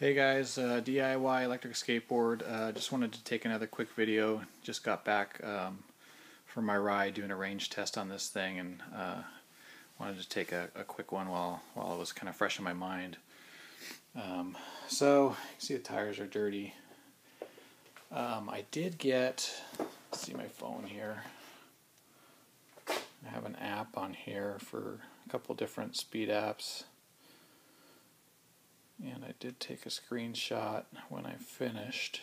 Hey guys, uh, DIY electric skateboard. Uh, just wanted to take another quick video. Just got back um, from my ride doing a range test on this thing and uh, wanted to take a, a, quick one while, while it was kind of fresh in my mind. Um, so, you see the tires are dirty. Um, I did get, see my phone here. I have an app on here for a couple different speed apps. And I did take a screenshot when I finished.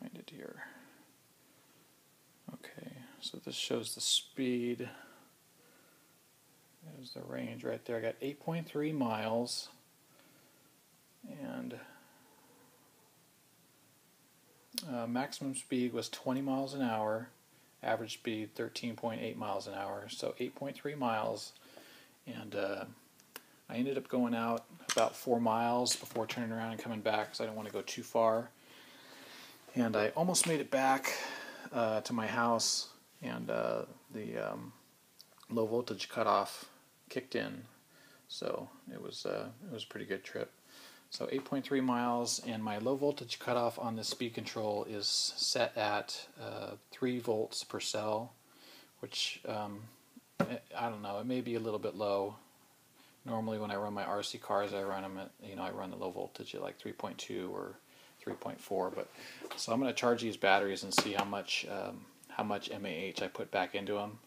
Find it here. Okay, so this shows the speed. There's the range right there. I got 8.3 miles. And uh, maximum speed was 20 miles an hour. Average speed 13.8 miles an hour. So 8.3 miles and uh, I ended up going out about four miles before turning around and coming back because I didn't want to go too far. And I almost made it back uh, to my house, and uh, the um, low voltage cutoff kicked in, so it was uh, it was a pretty good trip. So 8.3 miles, and my low voltage cutoff on the speed control is set at uh, 3 volts per cell, which um, I don't know. It may be a little bit low. Normally, when I run my RC cars, I run them at you know I run the low voltage at like 3.2 or 3.4. But so I'm going to charge these batteries and see how much um, how much MAH I put back into them.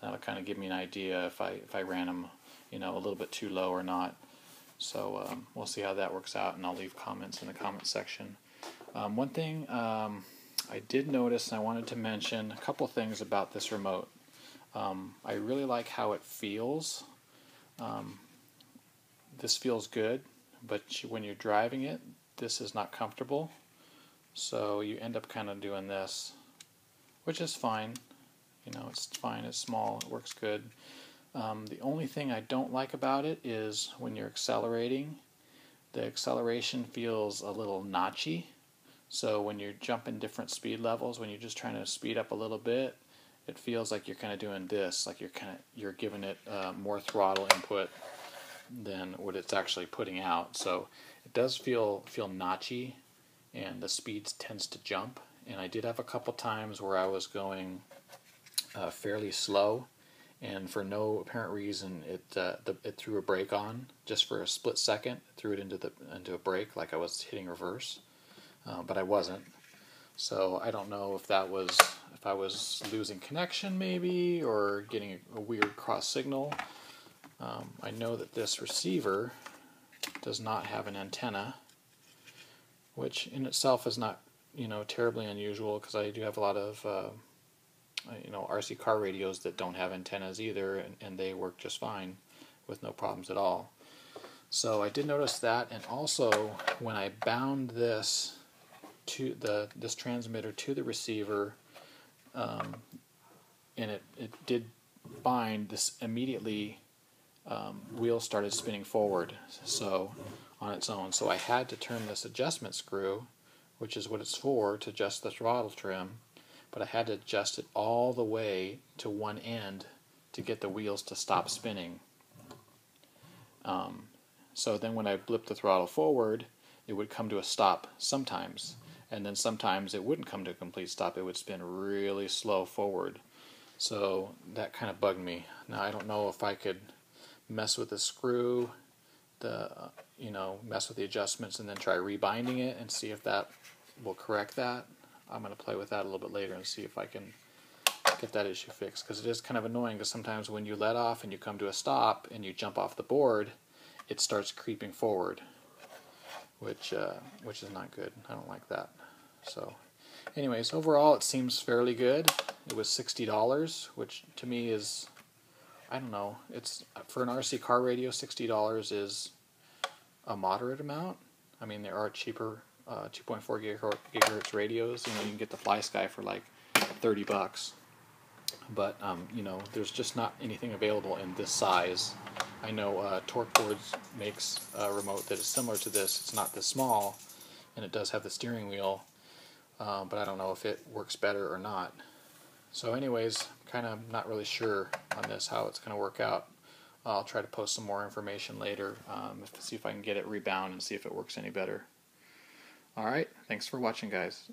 That'll kind of give me an idea if I if I ran them you know a little bit too low or not. So um, we'll see how that works out, and I'll leave comments in the comment section. Um, one thing um, I did notice, and I wanted to mention a couple things about this remote. Um, I really like how it feels. Um, this feels good, but when you're driving it, this is not comfortable. So you end up kind of doing this, which is fine. You know, it's fine, it's small, it works good. Um, the only thing I don't like about it is when you're accelerating, the acceleration feels a little notchy. So when you're jumping different speed levels, when you're just trying to speed up a little bit, it feels like you're kind of doing this, like you're kind of you're giving it uh, more throttle input than what it's actually putting out. So it does feel feel notchy, and the speed tends to jump. And I did have a couple times where I was going uh, fairly slow, and for no apparent reason, it uh, the, it threw a brake on just for a split second. threw it into the into a brake like I was hitting reverse, uh, but I wasn't. So I don't know if that was if I was losing connection maybe or getting a, a weird cross signal. Um, I know that this receiver does not have an antenna, which in itself is not you know terribly unusual because I do have a lot of uh, you know RC car radios that don't have antennas either, and, and they work just fine with no problems at all. So I did notice that, and also when I bound this to the this transmitter to the receiver, um, and it it did bind. This immediately um, wheel started spinning forward, so on its own. So I had to turn this adjustment screw, which is what it's for, to adjust the throttle trim. But I had to adjust it all the way to one end to get the wheels to stop spinning. Um, so then when I blipped the throttle forward, it would come to a stop sometimes and then sometimes it wouldn't come to a complete stop. It would spin really slow forward. So that kind of bugged me. Now I don't know if I could mess with the screw, the uh, you know mess with the adjustments, and then try rebinding it and see if that will correct that. I'm going to play with that a little bit later and see if I can get that issue fixed because it is kind of annoying because sometimes when you let off and you come to a stop and you jump off the board, it starts creeping forward which uh, which is not good. I don't like that. So, anyways, overall it seems fairly good. It was sixty dollars, which to me is, I don't know. It's for an RC car radio, sixty dollars is a moderate amount. I mean, there are cheaper uh, 2.4 gigahertz radios. You know, you can get the FlySky for like 30 bucks. But um, you know, there's just not anything available in this size I know uh, Torqueboards makes a remote that is similar to this. It's not this small, and it does have the steering wheel, uh, but I don't know if it works better or not. So anyways, kind of not really sure on this how it's going to work out. I'll try to post some more information later, um, see if I can get it rebound and see if it works any better. All right, thanks for watching, guys.